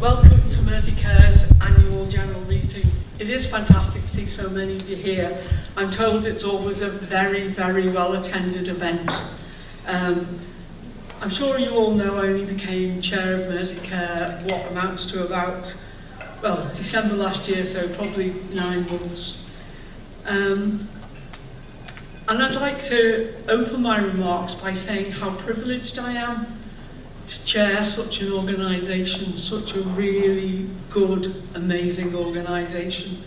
Welcome to Medicare's annual general meeting. It is fantastic to see so many of you here. I'm told it's always a very, very well attended event. Um, I'm sure you all know I only became chair of Medicare what amounts to about, well, December last year, so probably nine months. Um, and I'd like to open my remarks by saying how privileged I am to chair such an organisation, such a really good, amazing organisation.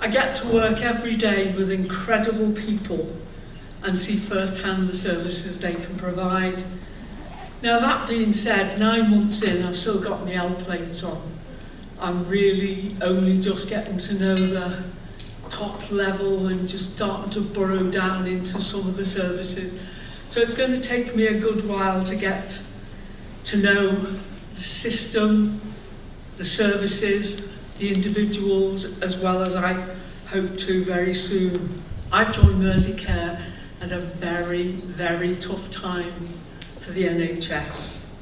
I get to work every day with incredible people and see firsthand the services they can provide. Now that being said, nine months in, I've still got my L plates on. I'm really only just getting to know the top level and just starting to burrow down into some of the services. So it's going to take me a good while to get to know the system, the services, the individuals, as well as I hope to very soon. I've joined Merseycare at a very, very tough time for the NHS.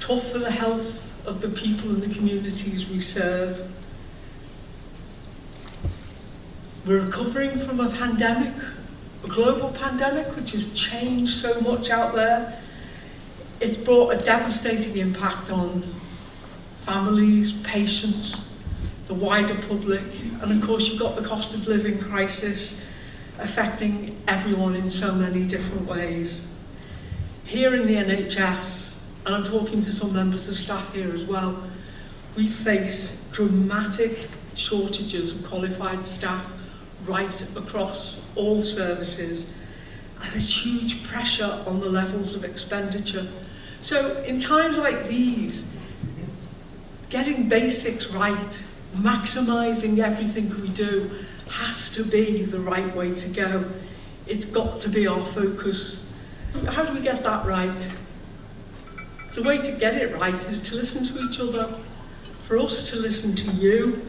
Tough for the health of the people and the communities we serve. We're recovering from a pandemic, a global pandemic, which has changed so much out there it's brought a devastating impact on families, patients, the wider public, and of course you've got the cost of living crisis affecting everyone in so many different ways. Here in the NHS, and I'm talking to some members of staff here as well, we face dramatic shortages of qualified staff right across all services and there's huge pressure on the levels of expenditure so in times like these, getting basics right, maximising everything we do, has to be the right way to go. It's got to be our focus. How do we get that right? The way to get it right is to listen to each other, for us to listen to you,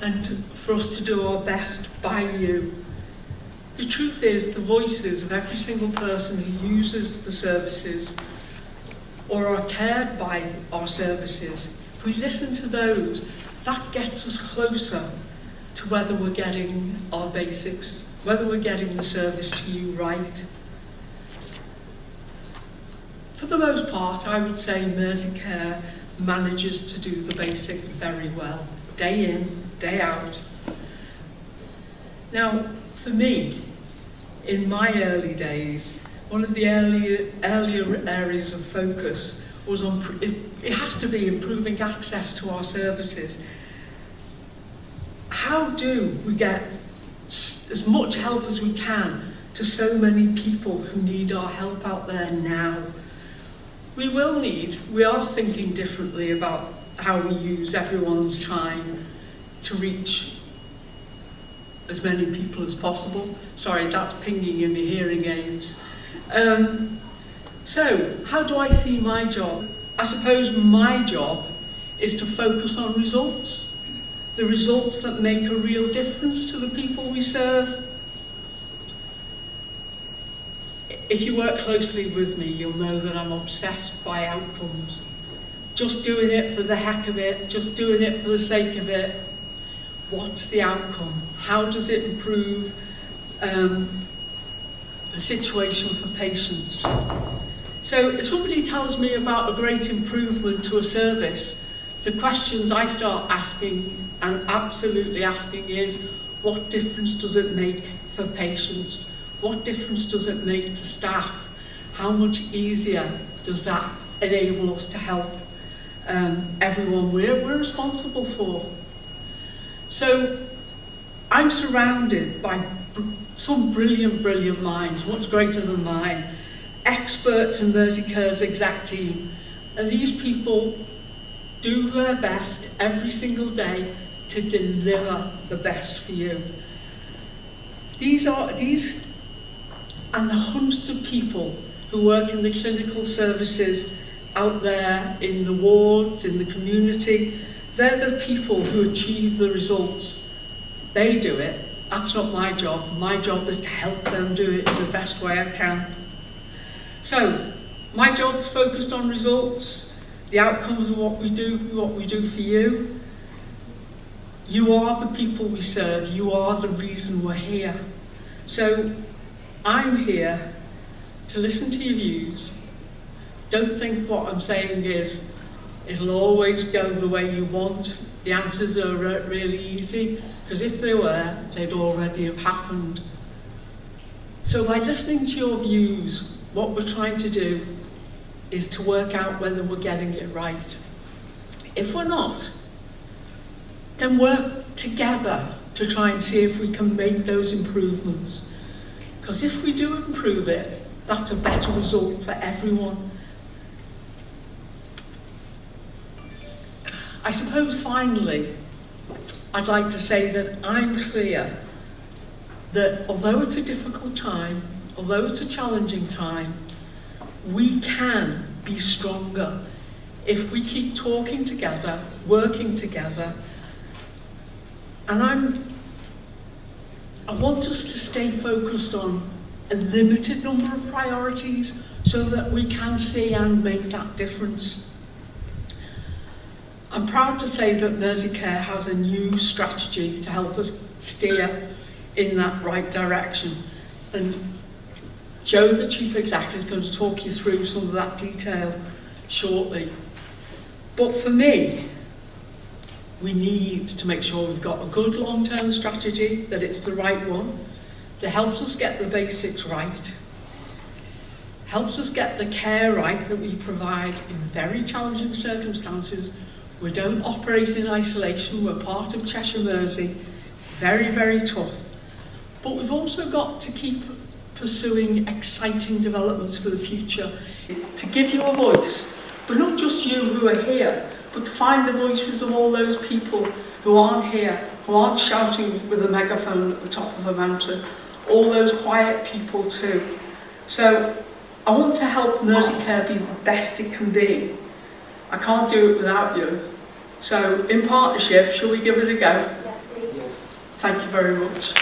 and for us to do our best by you. The truth is, the voices of every single person who uses the services or are cared by our services, if we listen to those, that gets us closer to whether we're getting our basics, whether we're getting the service to you right. For the most part, I would say Merseycare manages to do the basic very well, day in, day out. Now, for me, in my early days, one of the earlier, earlier areas of focus was on, it, it has to be improving access to our services. How do we get as much help as we can to so many people who need our help out there now? We will need, we are thinking differently about how we use everyone's time to reach as many people as possible. Sorry, that's pinging in the hearing aids. Um, so, how do I see my job? I suppose my job is to focus on results. The results that make a real difference to the people we serve. If you work closely with me, you'll know that I'm obsessed by outcomes. Just doing it for the heck of it, just doing it for the sake of it. What's the outcome? How does it improve um, the situation for patients. So if somebody tells me about a great improvement to a service, the questions I start asking and absolutely asking is, what difference does it make for patients? What difference does it make to staff? How much easier does that enable us to help um, everyone we're, we're responsible for? So I'm surrounded by some brilliant, brilliant minds, much greater than mine, experts in Merseycare's exec team. And these people do their best every single day to deliver the best for you. These are these and the hundreds of people who work in the clinical services out there in the wards, in the community, they're the people who achieve the results. They do it that's not my job. My job is to help them do it the best way I can. So, my job's focused on results. the outcomes of what we do, what we do for you. You are the people we serve. You are the reason we're here. So I'm here to listen to your views. Don't think what I'm saying is it'll always go the way you want. The answers are uh, really easy, because if they were, they'd already have happened. So by listening to your views, what we're trying to do is to work out whether we're getting it right. If we're not, then work together to try and see if we can make those improvements. Because if we do improve it, that's a better result for everyone. I suppose finally, I'd like to say that I'm clear that although it's a difficult time, although it's a challenging time, we can be stronger if we keep talking together, working together. And I'm, I want us to stay focused on a limited number of priorities so that we can see and make that difference. I'm proud to say that Merseycare has a new strategy to help us steer in that right direction. And Joe, the Chief Exec, is going to talk you through some of that detail shortly. But for me, we need to make sure we've got a good long-term strategy, that it's the right one, that helps us get the basics right, helps us get the care right that we provide in very challenging circumstances. We don't operate in isolation, we're part of Cheshire Mersey, very, very tough. But we've also got to keep pursuing exciting developments for the future, to give you a voice, but not just you who are here, but to find the voices of all those people who aren't here, who aren't shouting with a megaphone at the top of a mountain, all those quiet people too. So I want to help Merseycare be the best it can be. I can't do it without you. So, in partnership, shall we give it a go? Yes, Thank you very much.